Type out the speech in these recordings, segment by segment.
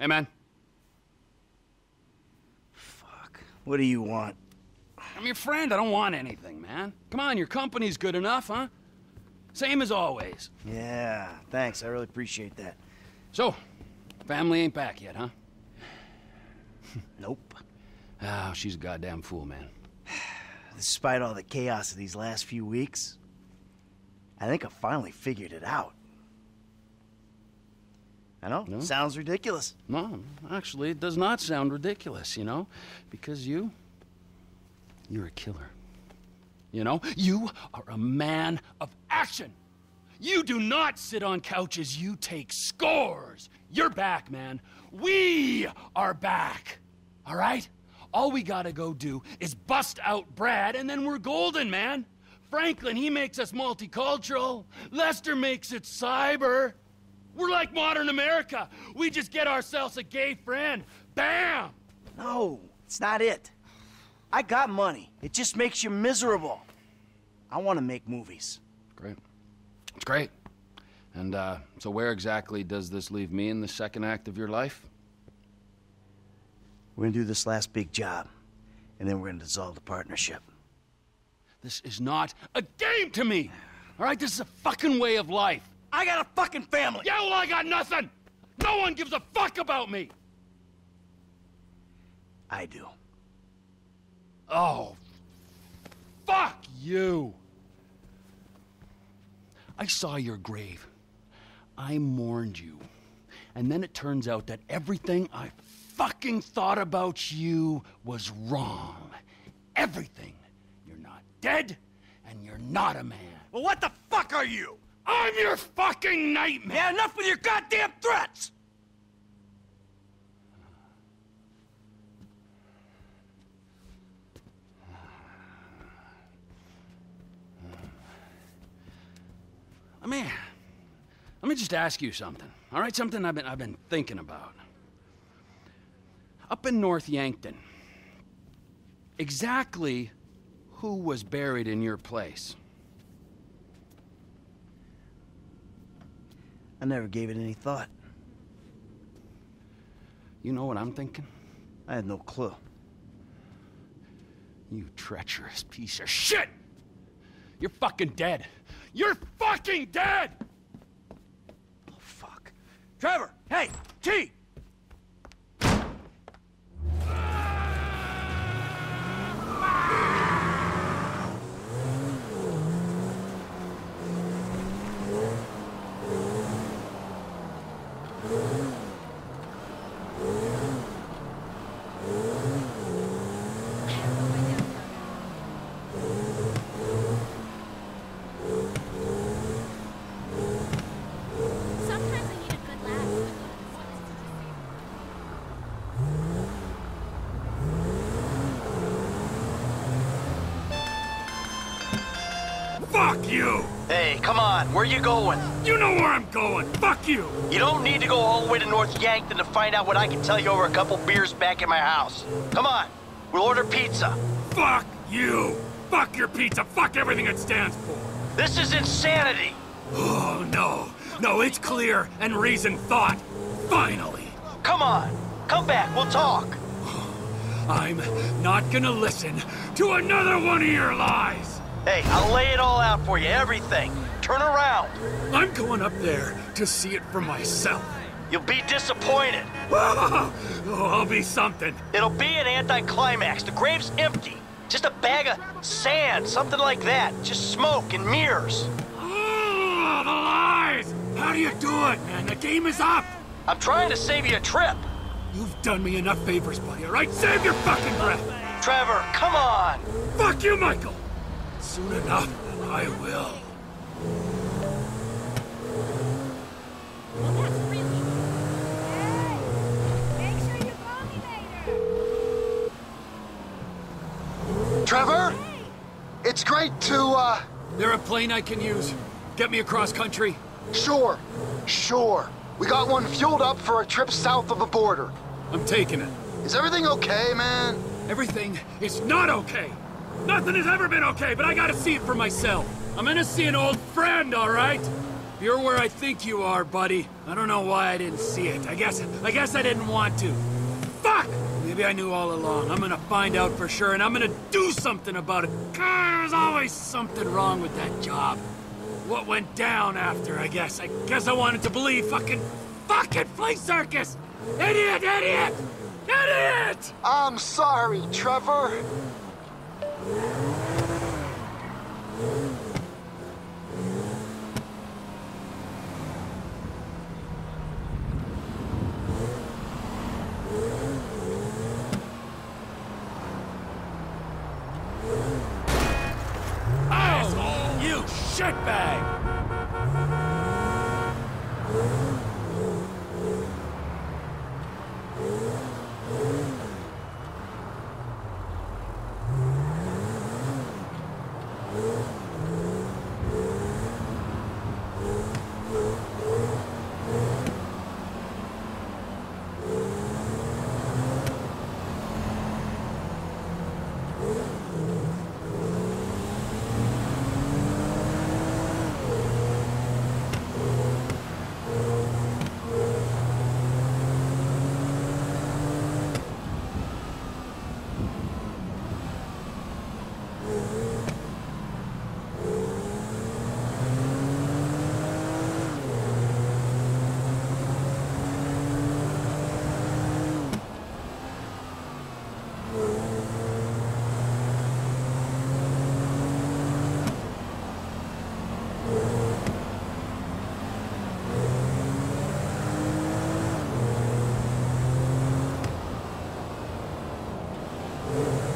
Hey, man. Fuck. What do you want? I'm your friend. I don't want anything, man. Come on, your company's good enough, huh? Same as always. Yeah, thanks. I really appreciate that. So, family ain't back yet, huh? Nope. Oh, she's a goddamn fool, man. Despite all the chaos of these last few weeks, I think I finally figured it out. I know, No? sounds ridiculous. No, actually, it does not sound ridiculous, you know? Because you. You're a killer. You know? You are a man of action! You do not sit on couches, you take scores! You're back, man. We are back! Alright? All we gotta go do is bust out Brad, and then we're golden, man! Franklin, he makes us multicultural. Lester makes it cyber. We're like modern America. We just get ourselves a gay friend. Bam! No, it's not it. I got money. It just makes you miserable. I want to make movies. Great. It's great. And uh, so, where exactly does this leave me in the second act of your life? We're gonna do this last big job, and then we're gonna dissolve the partnership. This is not a game to me. All right, this is a fucking way of life. I got a fucking family! Yeah, well, I got nothing. No one gives a fuck about me. I do. Oh, fuck you. I saw your grave. I mourned you. And then it turns out that everything I fucking thought about you was wrong. Everything. You're not dead, and you're not a man. Well, what the fuck are you? I'm your fucking nightmare! Man, enough with your goddamn threats! I mean, let me just ask you something. All right, something I've been I've been thinking about. Up in North Yankton, exactly who was buried in your place? I never gave it any thought. You know what I'm thinking? I had no clue. You treacherous piece of shit! You're fucking dead. You're fucking dead! Oh, fuck. Trevor! Hey! T! Sometimes I need a good laugh. Fuck you! Hey, come on, where you going? You know where I'm going! Fuck you! You don't need to go all the way to North Yankton to find out what I can tell you over a couple beers back at my house. Come on, we'll order pizza. Fuck you! Fuck your pizza! Fuck everything it stands for! This is insanity. Oh, no. No, it's clear and reasoned thought. Finally. Come on, come back, we'll talk. I'm not gonna listen to another one of your lies. Hey, I'll lay it all out for you, everything. Turn around. I'm going up there to see it for myself. You'll be disappointed. Oh, I'll be something. It'll be an anticlimax. The grave's empty. Just a bag of sand, something like that. Just smoke and mirrors. Oh, the lies! How do you do it, man? The game is up. I'm trying to save you a trip. You've done me enough favors, buddy, all right? Save your fucking breath. Trevor, come on. Fuck you, Michael. Soon enough, I will. Well, that's really. Hey, make sure you call me later. Trevor? It's great to, uh, There a plane I can use? Get me across country? sure, sure. We got one fueled up for a trip south of the border. I'm taking it. Is everything okay, man? Everything is not okay. Nothing has ever been okay, but I gotta see it for myself. I'm gonna see an old friend, all right? You're where I think you are, buddy. I don't know why I didn't see it. I guess I guess I didn't want to. Fuck! Maybe I knew all along. I'm gonna find out for sure, and I'm gonna do something about it. There's always something wrong with that job. What went down after, I guess. I guess I wanted to believe fucking... Fucking flea circus! Idiot, idiot! Idiot! I'm sorry, Trevor. Mm-hmm. Mm-hmm.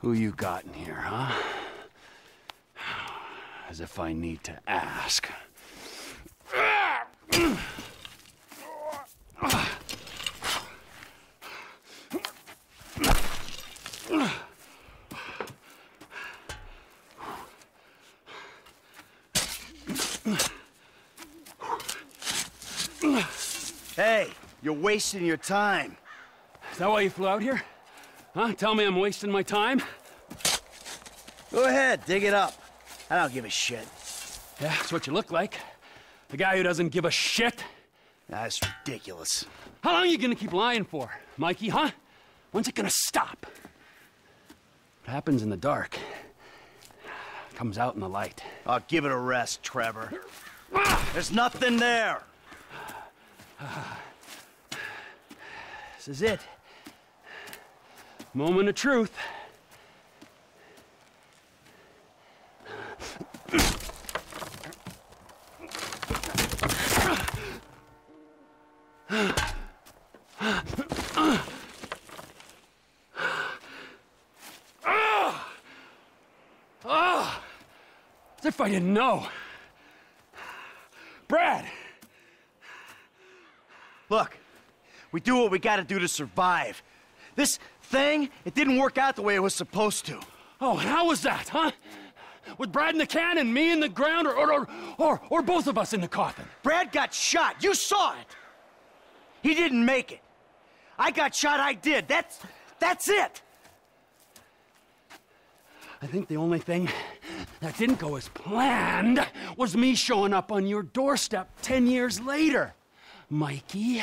Who you got in here, huh? As if I need to ask. Hey, you're wasting your time. Is that why you flew out here? Huh? Tell me I'm wasting my time? Go ahead, dig it up. I don't give a shit. Yeah, that's what you look like. The guy who doesn't give a shit. That's ridiculous. How long are you gonna keep lying for, Mikey, huh? When's it gonna stop? What happens in the dark comes out in the light. I'll give it a rest, Trevor. There's nothing there. This is it. Moment of truth. As if I didn't know. Brad! Look, we do what we gotta do to survive. This thing, it didn't work out the way it was supposed to. Oh, and how was that, huh? With Brad in the can and me in the ground, or, or, or, or, or both of us in the coffin? Brad got shot. You saw it. He didn't make it. I got shot. I did. That's that's it. I think the only thing that didn't go as planned was me showing up on your doorstep 10 years later. Mikey,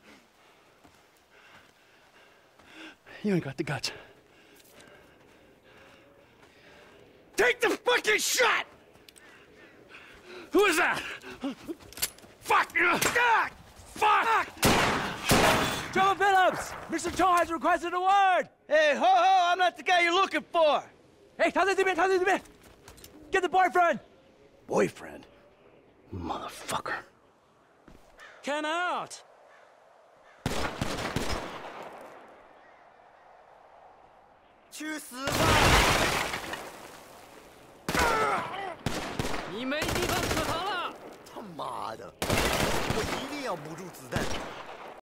You ain't got the guts. Take the fucking shot! Who is that? Fuck! Fuck! Fuck! John Philips! Mr. Cho has requested a word! Hey, ho ho! I'm not the guy you're looking for! Hey, 타서 집에, 타서 집에! Get the boyfriend! Boyfriend? Motherfucker. Come out! 去死吧！你没地方可逃了！他妈的，我一定要捂住子弹。